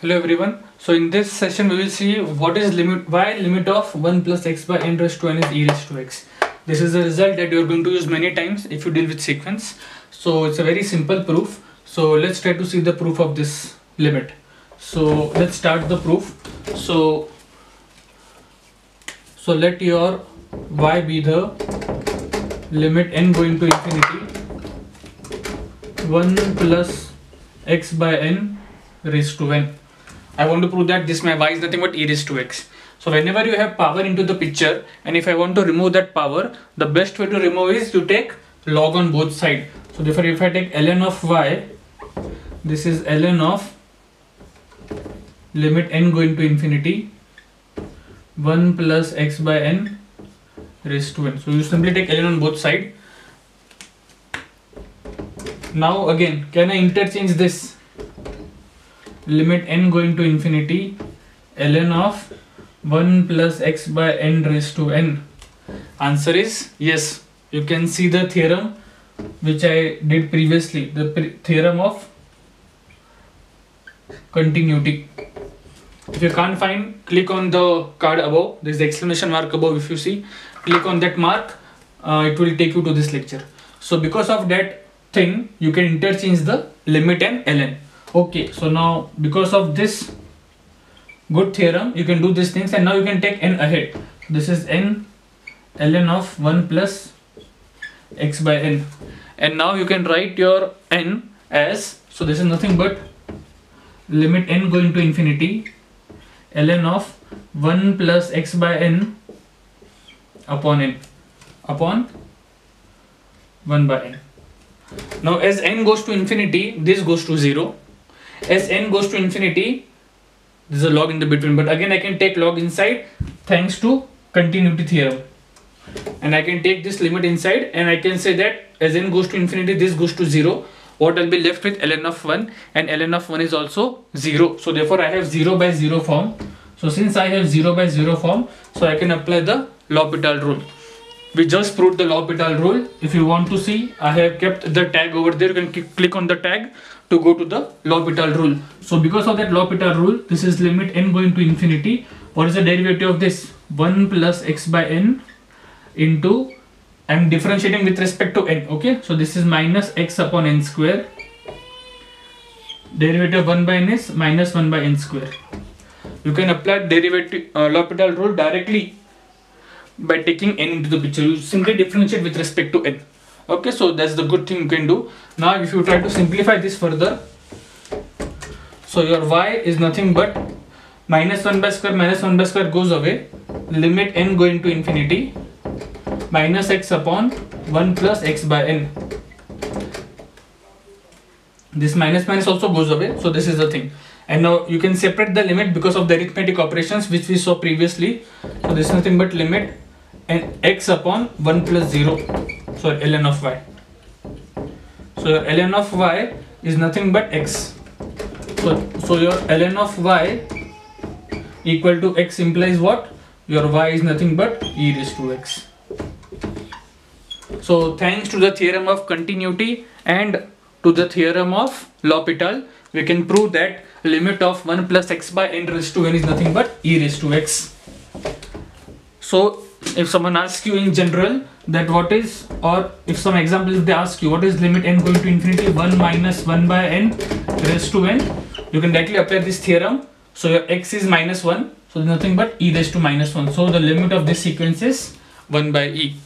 Hello everyone. So in this session we will see what is limit why limit of 1 plus x by n raised to n is e raised to x. This is a result that you are going to use many times if you deal with sequence. So it's a very simple proof. So let's try to see the proof of this limit. So let's start the proof. So so let your y be the limit n going to infinity 1 plus x by n raised to n. I want to prove that this my y is nothing but e raised to x. So whenever you have power into the picture and if I want to remove that power, the best way to remove is to take log on both side. So therefore if I take ln of y, this is ln of limit n going to infinity 1 plus x by n raised to n. So you simply take ln on both side. Now again, can I interchange this limit n going to infinity ln of 1 plus x by n raised to n. Answer is yes. You can see the theorem which I did previously the pre theorem of continuity. If you can't find click on the card above. There is the exclamation mark above if you see. Click on that mark uh, it will take you to this lecture. So because of that thing you can interchange the limit and ln okay so now because of this good theorem you can do these things and now you can take n ahead. This is n ln of 1 plus x by n. And now you can write your n as so this is nothing but limit n going to infinity ln of 1 plus x by n upon n upon 1 by n. Now as n goes to infinity this goes to 0 as n goes to infinity. This is a log in the between but again I can take log inside thanks to continuity theorem. And I can take this limit inside and I can say that as n goes to infinity this goes to 0 what I'll be left with? Ln of 1 and ln of 1 is also 0 so therefore I have 0 by 0 form. So since I have 0 by 0 form so I can apply the L'Hopital rule we just proved the L'Hopital rule if you want to see I have kept the tag over there you can click on the tag to go to the L'Hopital rule. So because of that L'Hopital rule, this is limit n going to infinity. What is the derivative of this? 1 plus x by n into I am differentiating with respect to n. Okay, so this is minus x upon n square. Derivative 1 by n is minus 1 by n square. You can apply derivative uh, L'Hopital rule directly by taking n into the picture. You simply differentiate with respect to n. Okay so that's the good thing you can do. Now if you try to simplify this further so your y is nothing but minus 1 by square minus 1 by square goes away. Limit n going to infinity. Minus x upon 1 plus x by n. This minus minus also goes away. So this is the thing. And now you can separate the limit because of the arithmetic operations which we saw previously. So this is nothing but limit and x upon 1 plus 0 so ln of y. So your ln of y is nothing but x. So so your ln of y equal to x implies what? Your y is nothing but e raised to x. So thanks to the theorem of continuity and to the theorem of L'Hopital we can prove that limit of 1 plus x by n raised to n is nothing but e raised to x. So if someone asks you in general that what is or if some example if they ask you what is limit n going to infinity? 1 minus 1 by n raised to n. You can directly apply this theorem. So your x is minus 1 so nothing but e raised to minus 1 so the limit of this sequence is 1 by e.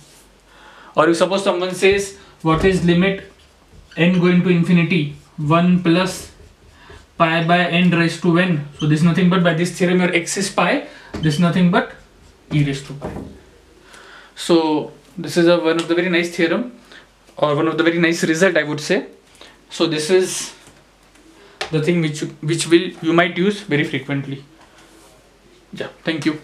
Or if suppose someone says what is limit n going to infinity? 1 plus pi by n raised to n. So this is nothing but by this theorem your x is pi. This is nothing but e raised to pi so this is a, one of the very nice theorem or one of the very nice result I would say. So this is the thing which which will you might use very frequently. Yeah thank you